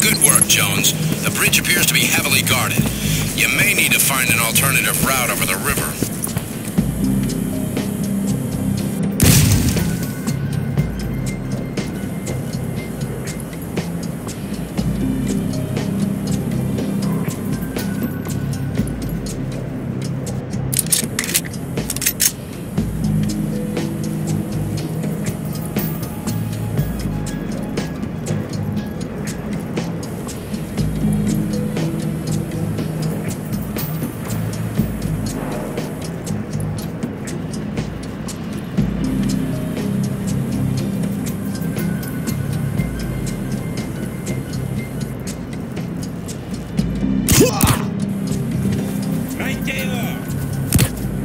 Good work, Jones. The bridge appears to be heavily guarded. You may need to find an alternative route over the river. Активно!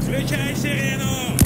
Включай сирену!